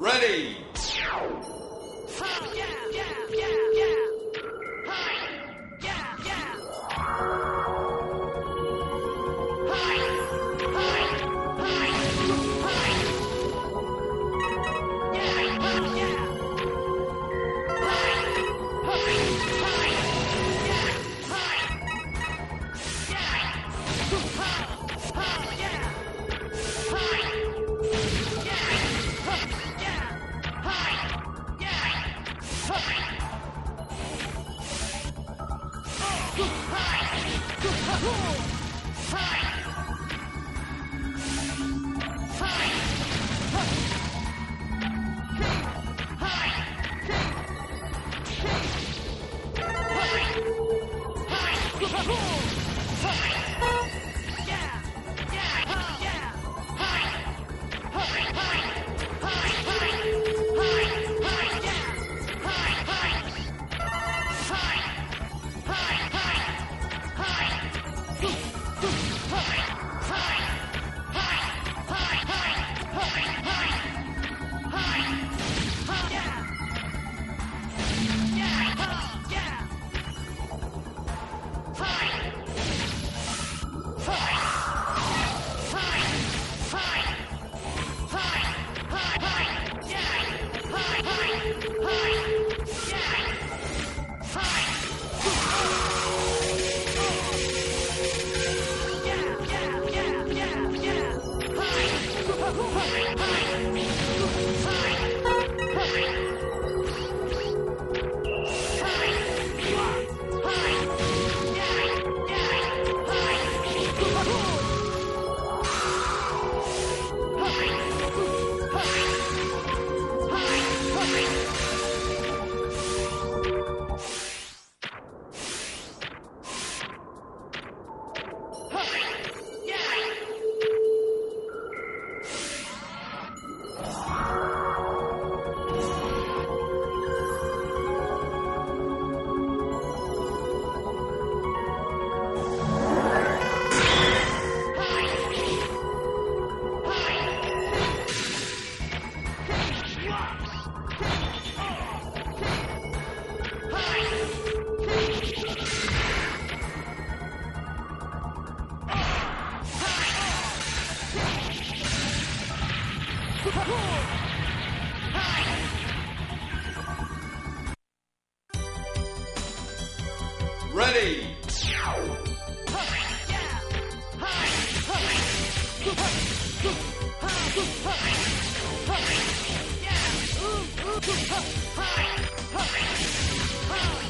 Ready. Fight! Ha!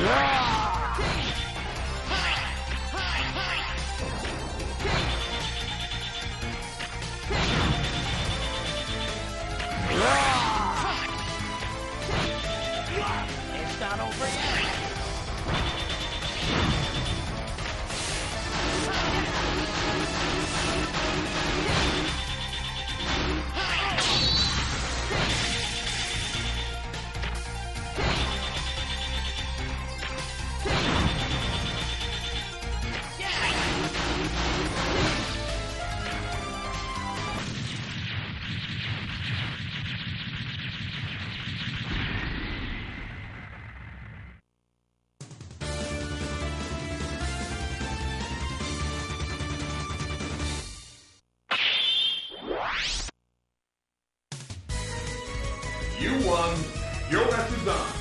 It's not over yet. You won. Your message on.